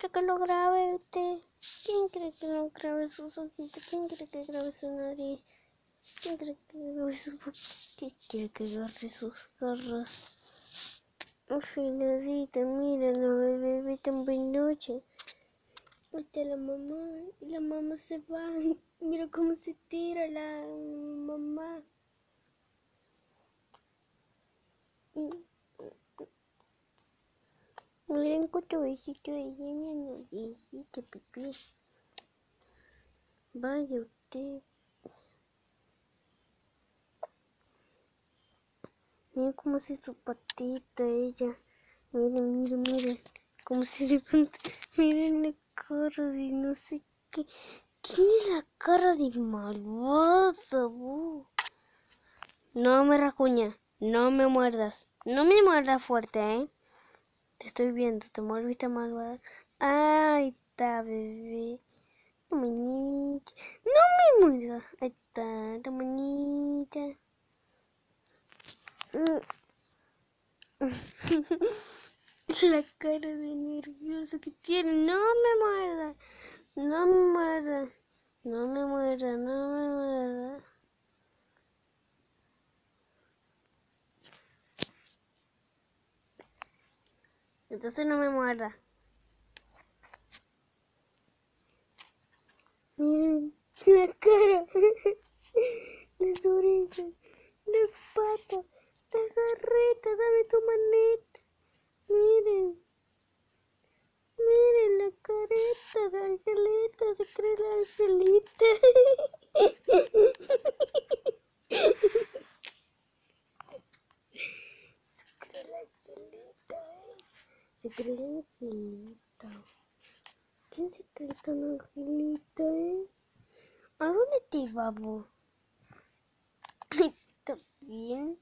quiere que lo grabe usted? ¿Quién quiere que lo grabe sus ojitos? ¿Quién quiere que grabe su nariz? ¿Quién quiere que grabe su boquita? ¿Quién quiere que agarre sus garras? Afiladita, mira la bebé tan noche. Está la mamá. Y la mamá se va. Mira cómo se tira la mamá. Miren cuánto besito de en la viejita, pipí. Vaya usted. Miren cómo hace su patita ella. Miren, miren, miren. Cómo se levanta. Miren la cara de no sé qué. Tiene la cara de malvada, bu. No me racuña. No me muerdas. No me muerdas fuerte, ¿eh? Te estoy viendo. Te volviste malvada. Ahí está, bebé. Tu manita. No me muerdas. Ahí está, tu manita. La cara de nervioso que tiene. No me muerda. No me muerda. No me muerda. No me muerda. Entonces no me muerda. Miren la cara, las orejas, las patas, la garreta, dame tu maneta. Miren, miren la careta de Angelita, se cree la Angelita. Se cree la Angelita, eh. Se cree la Angelita. ¿Quién se cree tan Angelita, eh? ¿A dónde te va, vos? ¿Está bien?